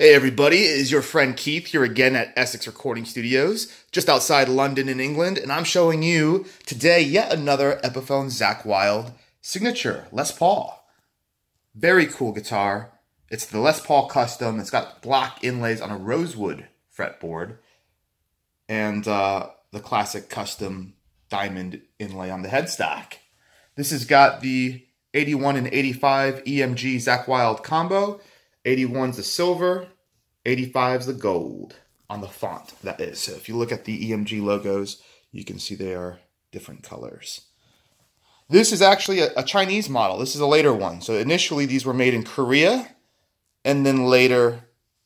Hey everybody, it is your friend Keith here again at Essex Recording Studios, just outside London in England, and I'm showing you today yet another Epiphone Zakk Wylde signature Les Paul. Very cool guitar. It's the Les Paul Custom. It's got black inlays on a rosewood fretboard, and uh, the classic custom diamond inlay on the headstock. This has got the 81 and 85 EMG Zakk Wylde combo 81's the silver, 85's the gold on the font, that is. So if you look at the EMG logos, you can see they are different colors. This is actually a, a, Chinese model. This is a later one. So initially these were made in Korea and then later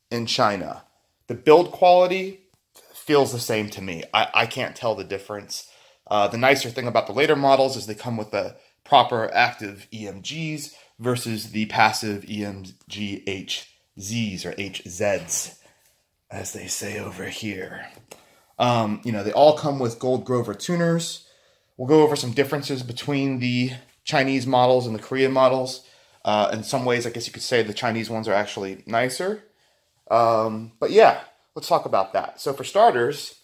in China. The build quality feels the same to me. I, I can't tell the difference. Uh, the nicer thing about the later models is they come with the proper active EMGs versus the passive EMG HZs or HZs, as they say over here. Um, you know, they all come with Gold Grover tuners. We'll go over some differences between the Chinese models and the Korean models. Uh, in some ways, I guess you could say the Chinese ones are actually nicer. Um, but yeah, let's talk about that. So for starters,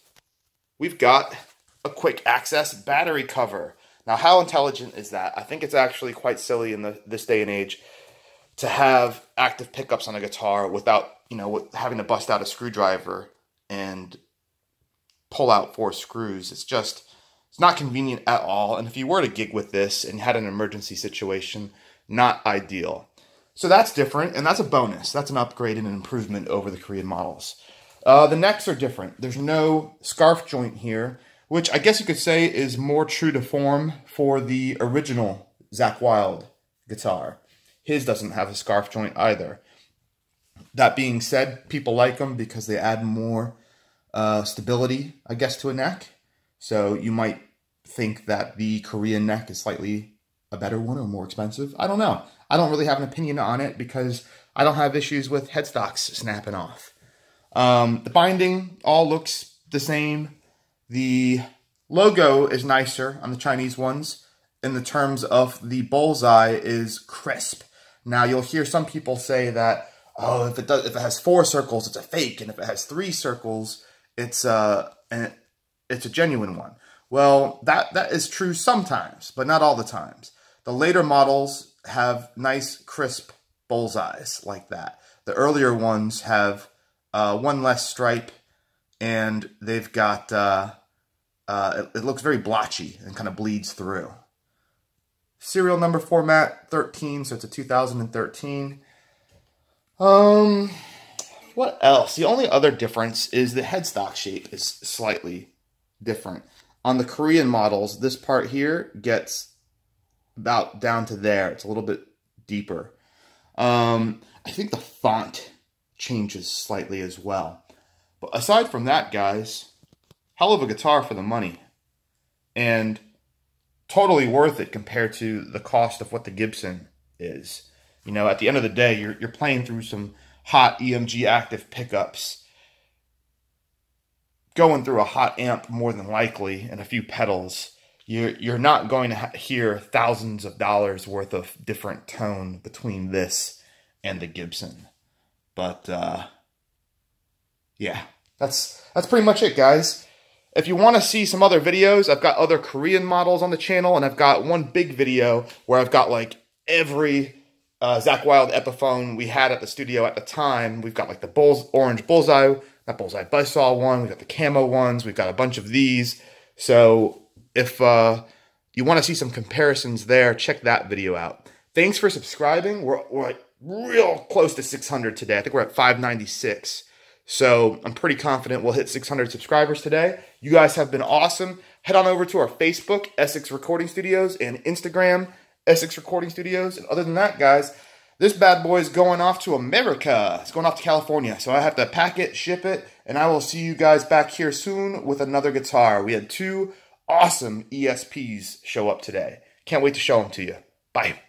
we've got a quick access battery cover. Now, how intelligent is that? I think it's actually quite silly in the, this day and age to have active pickups on a guitar without, you know, having to bust out a screwdriver and pull out four screws. It's just, it's not convenient at all. And if you were to gig with this and had an emergency situation, not ideal. So that's different, and that's a bonus. That's an upgrade and an improvement over the Korean models. Uh, the necks are different. There's no scarf joint here, which I guess you could say is more true to form for the original Zakk Wylde guitar. His doesn't have a scarf joint either. That being said, people like them because they add more uh, stability, I guess, to a neck. So you might think that the Korean neck is slightly a better one or more expensive. I don't know. I don't really have an opinion on it because I don't have issues with headstocks snapping off. Um, the binding all looks the same. The logo is nicer on the Chinese ones in the terms of the bullseye is crisp. Now you'll hear some people say that oh if it does if it has four circles it's a fake and if it has three circles it's uh and it's a genuine one. Well, that that is true sometimes, but not all the times. The later models have nice crisp bullseyes like that. The earlier ones have uh, one less stripe and they've got uh, uh, it, it, looks very blotchy and kind of bleeds through. Serial number format 13, so it's a 2013. Um, what else? The only other difference is the headstock shape is slightly different. On the Korean models, this part here gets about down to there. It's a little bit deeper. Um, I think the font changes slightly as well. But aside from that, guys, hell of a guitar for the money. And totally worth it compared to the cost of what the Gibson is. You know, at the end of the day, you're, you're playing through some hot EMG active pickups, going through a hot amp more than likely, and a few pedals. You're, you're not going to hear thousands of dollars worth of different tone between this and the Gibson. But, uh, yeah, that's, that's pretty much it, guys. If you want to see some other videos, I've got other Korean models on the channel, and I've got one big video where I've got like every uh, Zakk Wylde Epiphone we had at the studio at the time. We've got like the bulls, orange bullseye, that bullseye buzzsaw one. We've got the camo ones. We've got a bunch of these. So if uh, you want to see some comparisons there, check that video out. Thanks for subscribing. We're, we're like real close to 600 today. I think we're at 596. So I'm pretty confident we'll hit 600 subscribers today. You guys have been awesome. Head on over to our Facebook, Essex Recording Studios, and Instagram, Essex Recording Studios. And other than that, guys, this bad boy is going off to America. It's going off to California. So I have to pack it, ship it, and I will see you guys back here soon with another guitar. We had two awesome ESPs show up today. Can't wait to show them to you. Bye.